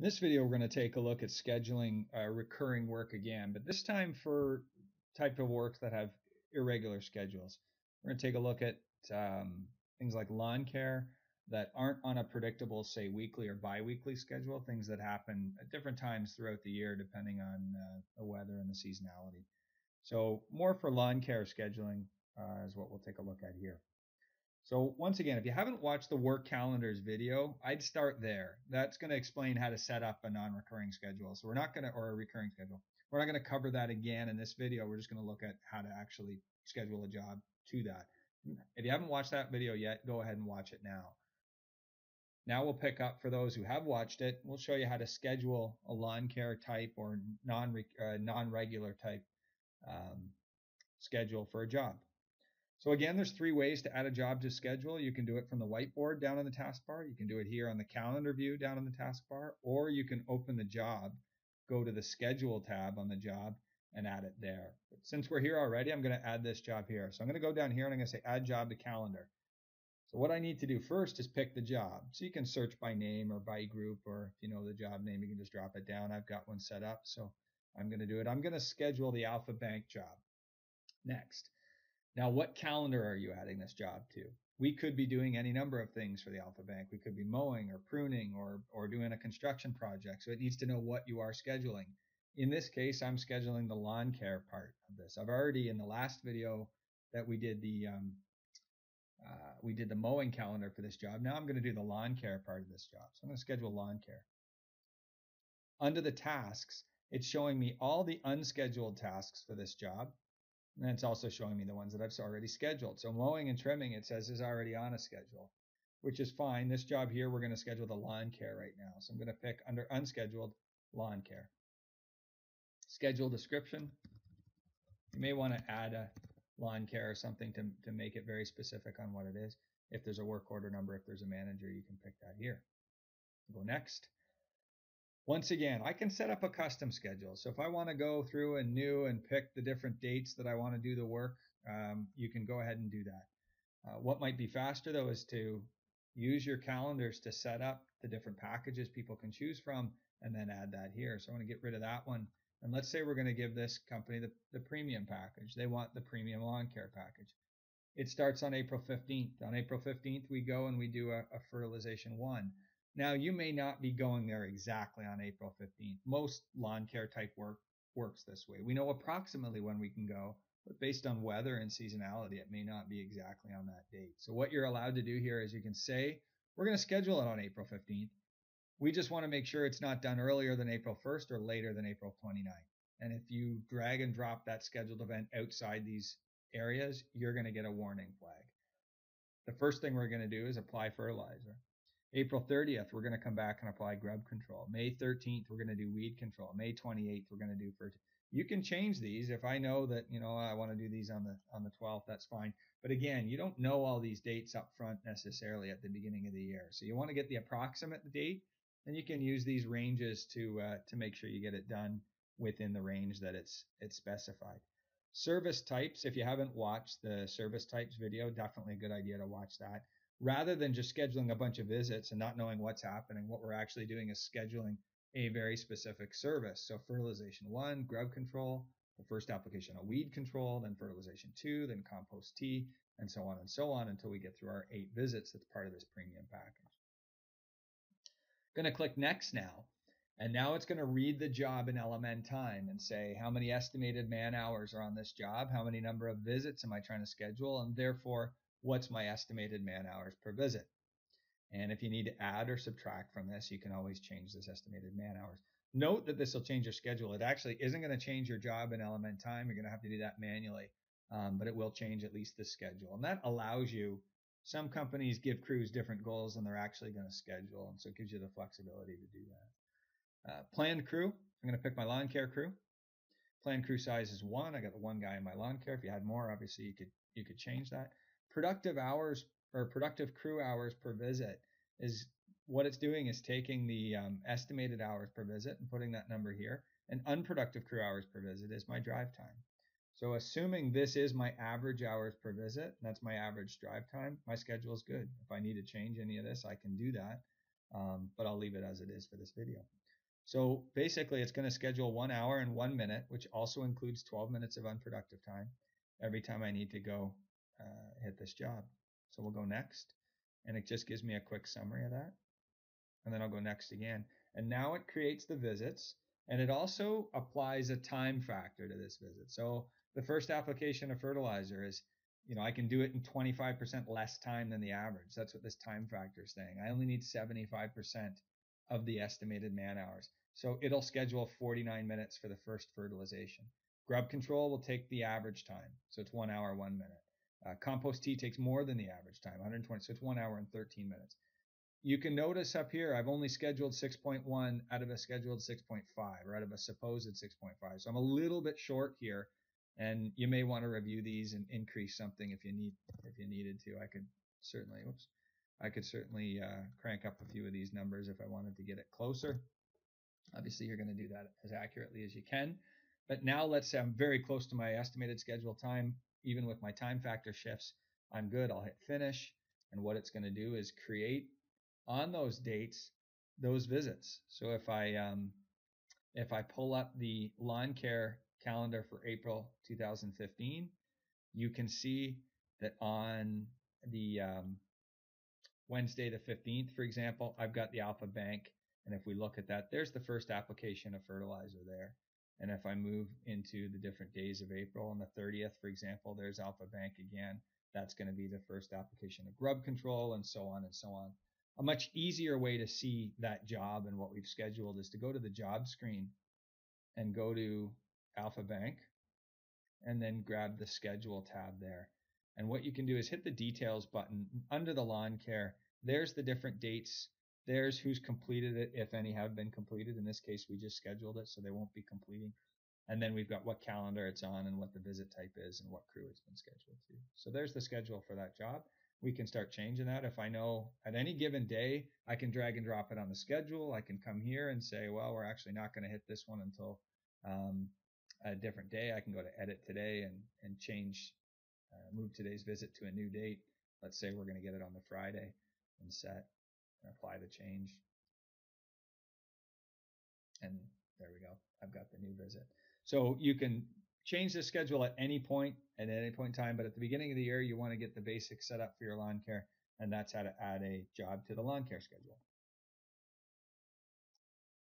In this video, we're going to take a look at scheduling uh, recurring work again, but this time for type of work that have irregular schedules. We're going to take a look at um, things like lawn care that aren't on a predictable, say, weekly or biweekly schedule, things that happen at different times throughout the year depending on uh, the weather and the seasonality. So more for lawn care scheduling uh, is what we'll take a look at here. So once again, if you haven't watched the work calendars video, I'd start there. That's going to explain how to set up a non-recurring schedule. So we're not going to, or a recurring schedule. We're not going to cover that again in this video. We're just going to look at how to actually schedule a job to that. If you haven't watched that video yet, go ahead and watch it now. Now we'll pick up for those who have watched it. We'll show you how to schedule a lawn care type or non uh, non-regular type um, schedule for a job. So again, there's three ways to add a job to schedule. You can do it from the whiteboard down on the taskbar. You can do it here on the calendar view down on the taskbar, or you can open the job, go to the schedule tab on the job and add it there. But since we're here already, I'm going to add this job here. So I'm going to go down here and I'm going to say add job to calendar. So what I need to do first is pick the job. So you can search by name or by group, or if you know the job name, you can just drop it down. I've got one set up. So I'm going to do it. I'm going to schedule the Alpha Bank job. Next. Now, what calendar are you adding this job to? We could be doing any number of things for the Alpha Bank. We could be mowing or pruning or, or doing a construction project. So it needs to know what you are scheduling. In this case, I'm scheduling the lawn care part of this. I've already in the last video that we did the um, uh, we did the mowing calendar for this job. Now I'm going to do the lawn care part of this job. So I'm going to schedule lawn care. Under the tasks, it's showing me all the unscheduled tasks for this job. And it's also showing me the ones that I've already scheduled. So mowing and trimming, it says, is already on a schedule, which is fine. This job here, we're going to schedule the lawn care right now. So I'm going to pick under unscheduled lawn care. Schedule description. You may want to add a lawn care or something to, to make it very specific on what it is. If there's a work order number, if there's a manager, you can pick that here. Go next. Once again, I can set up a custom schedule. So if I want to go through and new and pick the different dates that I want to do the work, um, you can go ahead and do that. Uh, what might be faster though is to use your calendars to set up the different packages people can choose from and then add that here. So I'm going to get rid of that one. And let's say we're going to give this company the, the premium package. They want the premium lawn care package. It starts on April 15th. On April 15th, we go and we do a, a fertilization one. Now, you may not be going there exactly on April 15th. Most lawn care type work works this way. We know approximately when we can go, but based on weather and seasonality, it may not be exactly on that date. So, what you're allowed to do here is you can say, we're going to schedule it on April 15th. We just want to make sure it's not done earlier than April 1st or later than April 29th. And if you drag and drop that scheduled event outside these areas, you're going to get a warning flag. The first thing we're going to do is apply fertilizer. April 30th, we're going to come back and apply grub control. May 13th, we're going to do weed control. May 28th, we're going to do fertilization. You can change these. If I know that, you know, I want to do these on the on the 12th, that's fine. But again, you don't know all these dates up front necessarily at the beginning of the year. So you want to get the approximate date, and you can use these ranges to uh, to make sure you get it done within the range that it's it's specified. Service types, if you haven't watched the service types video, definitely a good idea to watch that rather than just scheduling a bunch of visits and not knowing what's happening, what we're actually doing is scheduling a very specific service. So fertilization one, grub control, the first application of weed control, then fertilization two, then compost tea, and so on and so on until we get through our eight visits that's part of this premium package. Going to click next now. And now it's going to read the job in LMN time and say how many estimated man hours are on this job, how many number of visits am I trying to schedule, and therefore what's my estimated man hours per visit? And if you need to add or subtract from this, you can always change this estimated man hours. Note that this will change your schedule. It actually isn't going to change your job in LMN time. You're going to have to do that manually, um, but it will change at least the schedule. And that allows you, some companies give crews different goals than they're actually going to schedule. And so it gives you the flexibility to do that. Uh, planned crew, I'm going to pick my lawn care crew. Planned crew size is one. I got the one guy in my lawn care. If you had more, obviously you could you could change that productive hours or productive crew hours per visit is what it's doing is taking the um, estimated hours per visit and putting that number here. And unproductive crew hours per visit is my drive time. So assuming this is my average hours per visit, that's my average drive time, my schedule is good. If I need to change any of this, I can do that. um, but I'll leave it as it is for this video. So basically, it's going to schedule one hour and one minute, which also includes 12 minutes of unproductive time every time I need to go uh, hit this job. So we'll go next, and it just gives me a quick summary of that. And then I'll go next again. And now it creates the visits, and it also applies a time factor to this visit. So the first application of fertilizer is, you know, I can do it in 25% less time than the average. That's what this time factor is saying. I only need 75% of the estimated man hours. So it'll schedule 49 minutes for the first fertilization. Grub control will take the average time. So it's one hour, one minute. Uh, compost tea takes more than the average time, 120. So it's one hour and 13 minutes. You can notice up here, I've only scheduled 6.1 out of a scheduled 6.5 or out of a supposed 6.5. So I'm a little bit short here and you may want to review these and increase something if you need, if you needed to. I could certainly, whoops, I could certainly uh, crank up a few of these numbers if I wanted to get it closer. Obviously, you're going to do that as accurately as you can. But now let's say I'm very close to my estimated schedule time, even with my time factor shifts. I'm good. I'll hit finish. And what it's going to do is create on those dates those visits. So if I um, if I pull up the lawn care calendar for April 2015, you can see that on the um, Wednesday the 15th, for example, I've got the Alpha Bank. And if we look at that, there's the first application of fertilizer there. And if I move into the different days of April, on the 30th, for example, there's Alpha Bank again. That's going to be the first application of grub control and so on and so on. A much easier way to see that job and what we've scheduled is to go to the job screen and go to Alpha Bank and then grab the schedule tab there. And what you can do is hit the details button under the lawn care. There's the different dates there's who's completed it, if any have been completed. In this case, we just scheduled it, so they won't be completing. And then we've got what calendar it's on and what the visit type is and what crew it's been scheduled to. So there's the schedule for that job. We can start changing that. If I know at any given day, I can drag and drop it on the schedule. I can come here and say, well, we're actually not going to hit this one until um, a different day. I can go to edit today and, and change, uh, move today's visit to a new date. Let's say we're going to get it on the Friday and set and apply the change. And there we go. I've got the new visit. So you can change the schedule at any point at any point in time, but at the beginning of the year, you want to get the basics set up for your lawn care, and that's how to add a job to the lawn care schedule.